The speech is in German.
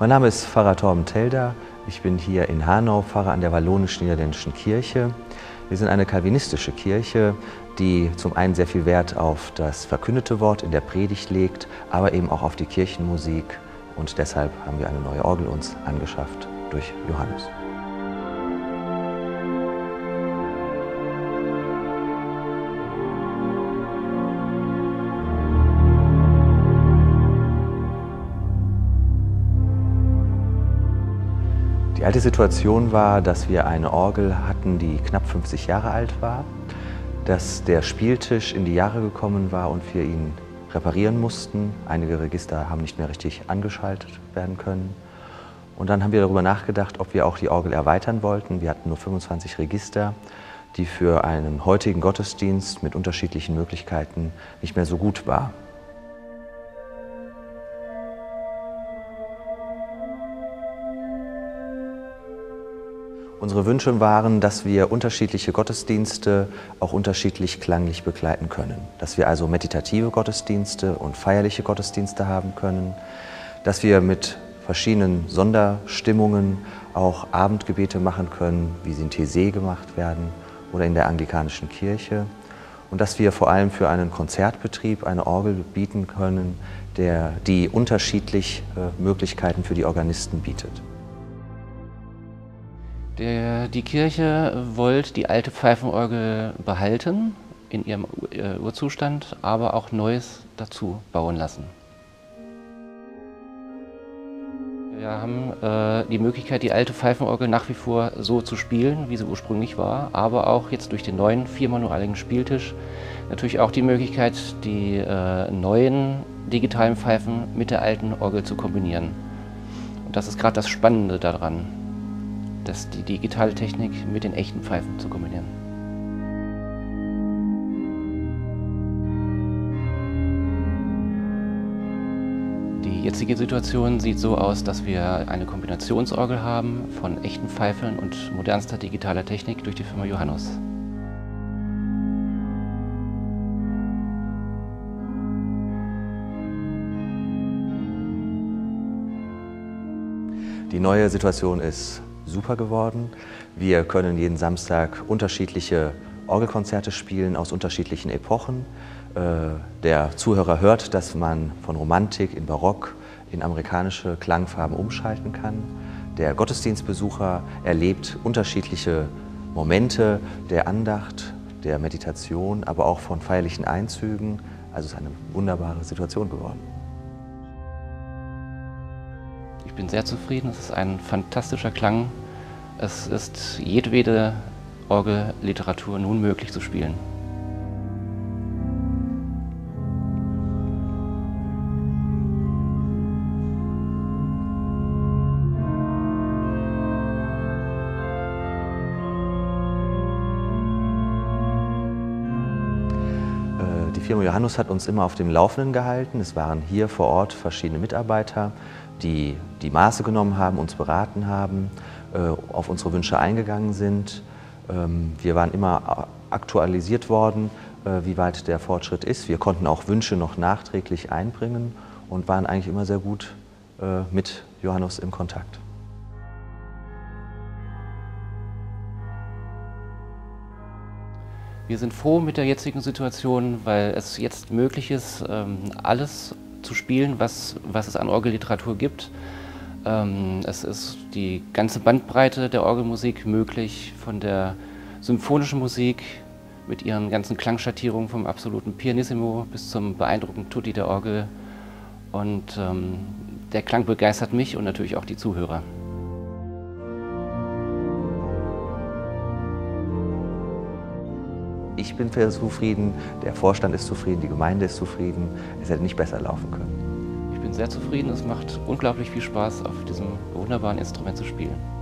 Mein Name ist Pfarrer Torben Telder. Ich bin hier in Hanau Pfarrer an der Wallonisch-Niederländischen Kirche. Wir sind eine kalvinistische Kirche, die zum einen sehr viel Wert auf das verkündete Wort in der Predigt legt, aber eben auch auf die Kirchenmusik. Und deshalb haben wir eine neue Orgel uns angeschafft durch Johannes. Die alte Situation war, dass wir eine Orgel hatten, die knapp 50 Jahre alt war, dass der Spieltisch in die Jahre gekommen war und wir ihn reparieren mussten. Einige Register haben nicht mehr richtig angeschaltet werden können. Und dann haben wir darüber nachgedacht, ob wir auch die Orgel erweitern wollten. Wir hatten nur 25 Register, die für einen heutigen Gottesdienst mit unterschiedlichen Möglichkeiten nicht mehr so gut war. Unsere Wünsche waren, dass wir unterschiedliche Gottesdienste auch unterschiedlich klanglich begleiten können. Dass wir also meditative Gottesdienste und feierliche Gottesdienste haben können. Dass wir mit verschiedenen Sonderstimmungen auch Abendgebete machen können, wie sie in Thésée gemacht werden oder in der anglikanischen Kirche. Und dass wir vor allem für einen Konzertbetrieb eine Orgel bieten können, der, die unterschiedlich äh, Möglichkeiten für die Organisten bietet. Der, die Kirche wollte die alte Pfeifenorgel behalten in ihrem äh, Urzustand, aber auch Neues dazu bauen lassen. Wir haben äh, die Möglichkeit, die alte Pfeifenorgel nach wie vor so zu spielen, wie sie ursprünglich war, aber auch jetzt durch den neuen viermanualigen Spieltisch natürlich auch die Möglichkeit, die äh, neuen digitalen Pfeifen mit der alten Orgel zu kombinieren. Und das ist gerade das Spannende daran das, die digitale Technik mit den echten Pfeifen zu kombinieren. Die jetzige Situation sieht so aus, dass wir eine Kombinationsorgel haben von echten Pfeifeln und modernster digitaler Technik durch die Firma Johannes. Die neue Situation ist super geworden. Wir können jeden Samstag unterschiedliche Orgelkonzerte spielen aus unterschiedlichen Epochen. Äh, der Zuhörer hört, dass man von Romantik in Barock in amerikanische Klangfarben umschalten kann. Der Gottesdienstbesucher erlebt unterschiedliche Momente der Andacht, der Meditation, aber auch von feierlichen Einzügen. Also es ist eine wunderbare Situation geworden. Ich bin sehr zufrieden. Es ist ein fantastischer Klang. Es ist jedwede Orgelliteratur nun möglich zu spielen. Firma Johannes hat uns immer auf dem Laufenden gehalten. Es waren hier vor Ort verschiedene Mitarbeiter, die die Maße genommen haben, uns beraten haben, äh, auf unsere Wünsche eingegangen sind. Ähm, wir waren immer aktualisiert worden, äh, wie weit der Fortschritt ist. Wir konnten auch Wünsche noch nachträglich einbringen und waren eigentlich immer sehr gut äh, mit Johannes im Kontakt. Wir sind froh mit der jetzigen Situation, weil es jetzt möglich ist, ähm, alles zu spielen, was, was es an Orgelliteratur gibt. Ähm, es ist die ganze Bandbreite der Orgelmusik möglich, von der symphonischen Musik mit ihren ganzen Klangschattierungen vom absoluten Pianissimo bis zum beeindruckenden Tutti der Orgel. Und ähm, der Klang begeistert mich und natürlich auch die Zuhörer. Ich bin zufrieden, der Vorstand ist zufrieden, die Gemeinde ist zufrieden. Es hätte nicht besser laufen können. Ich bin sehr zufrieden, es macht unglaublich viel Spaß, auf diesem wunderbaren Instrument zu spielen.